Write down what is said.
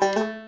Música